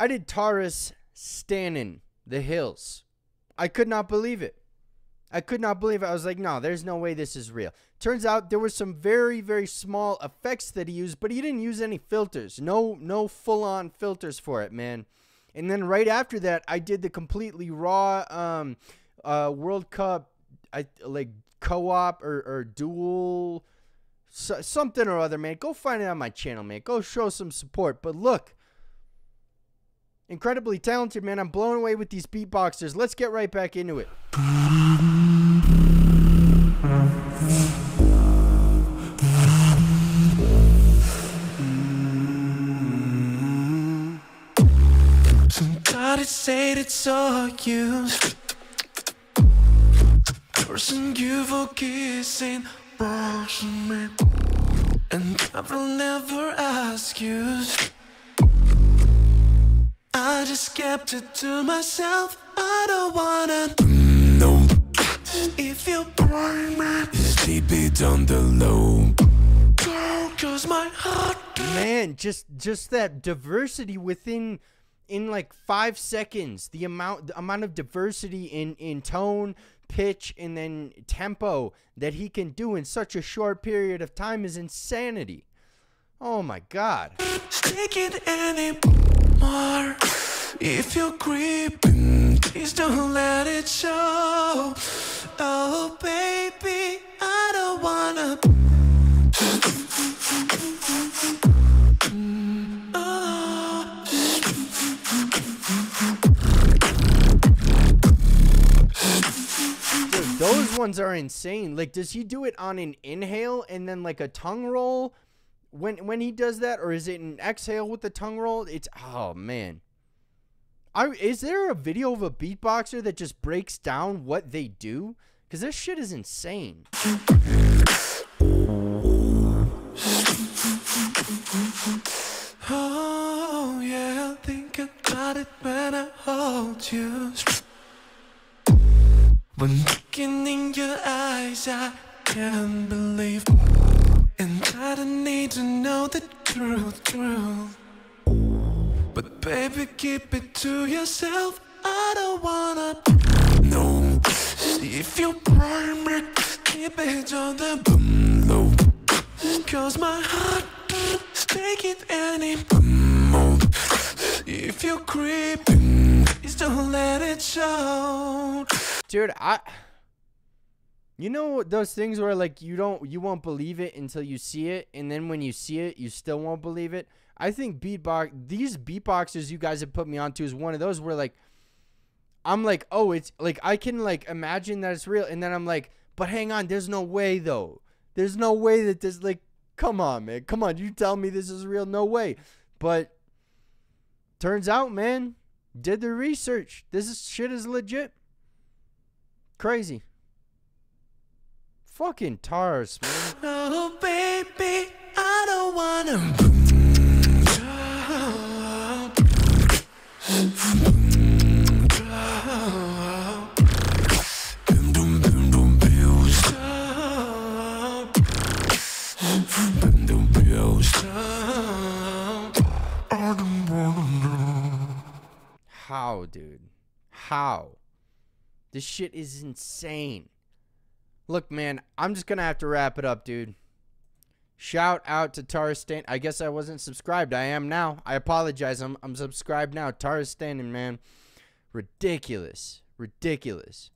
I did Taras Stanin, The Hills. I could not believe it. I could not believe it. I was like, no, there's no way this is real. Turns out there were some very, very small effects that he used, but he didn't use any filters. No, no full on filters for it, man. And then right after that, I did the completely raw um, uh, World Cup, I like co-op or, or dual so, something or other, man. Go find it on my channel, man. Go show some support. But look, incredibly talented, man. I'm blown away with these beatboxers. Let's get right back into it. Somebody said it's all you. Person you for kissing, brushing me. And I will never ask you. I just kept it to myself. I don't wanna No, if you burn me. just keep it on the low. Girl, cause my heart man just just that diversity within in like five seconds the amount the amount of diversity in in tone pitch and then tempo that he can do in such a short period of time is insanity oh my god anymore. If you're creeping, please don't let it show. Oh, baby, I don't wanna. Those ones are insane like does he do it on an inhale and then like a tongue roll when when he does that or is it an exhale with the tongue roll it's oh man I, is there a video of a beatboxer that just breaks down what they do because this shit is insane Oh, yeah, I think about it when I hold you. When looking in your eyes, I can't believe. And I don't need to know the truth, truth. But baby, keep it to yourself. I don't wanna. No, If you burn me, keep it on the low. Cause my heart take it anymore. If you creep, please don't let it show. dude i you know those things where like you don't you won't believe it until you see it and then when you see it you still won't believe it? I think beatbox these beatboxers you guys have put me onto is one of those where like i'm like oh it's like i can like imagine that it's real and then i'm like but hang on there's no way though. There's no way that this like come on man. Come on you tell me this is real no way. But turns out man did the research. This is, shit is legit. Crazy. Fucking Taras, man. Oh, baby, I don't wanna. How, dude? How? This shit is insane. Look, man, I'm just gonna have to wrap it up, dude. Shout out to Taristan. I guess I wasn't subscribed. I am now. I apologize. I'm I'm subscribed now. Taristan, man. Ridiculous. Ridiculous.